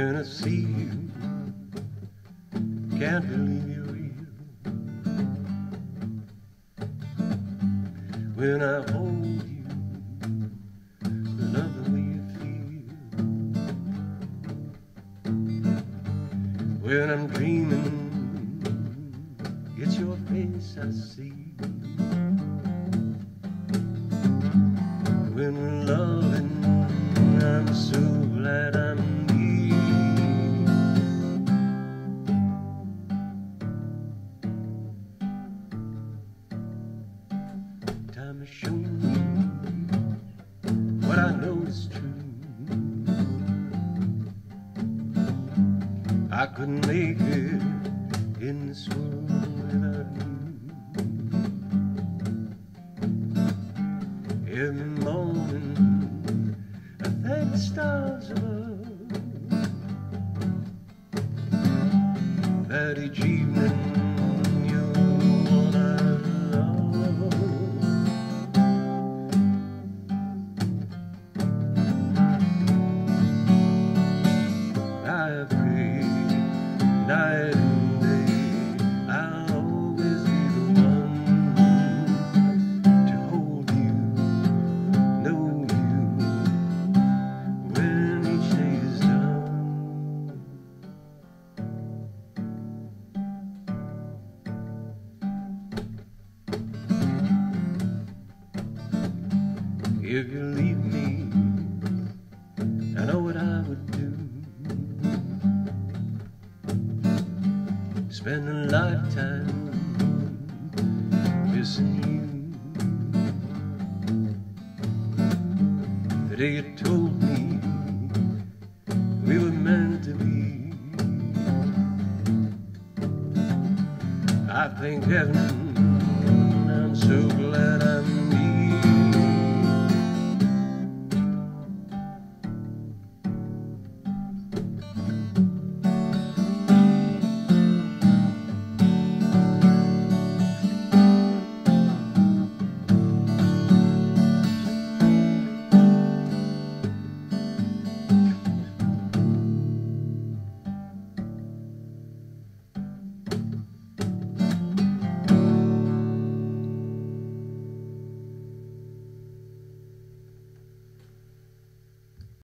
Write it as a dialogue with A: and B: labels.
A: when I see you. Can't believe you're real. When I hold you, love the way you feel. When I'm dreaming, it's your face I see. Me what I know is true. I couldn't make it in this world without you. Every morning, I thank the stars above that each evening night and day. I'll always be the one to hold you, know you when each day is done. If you leave me, I know what I would do. Spend a lifetime missing you. The day you told me we were meant to be. I thank heaven, I'm so glad I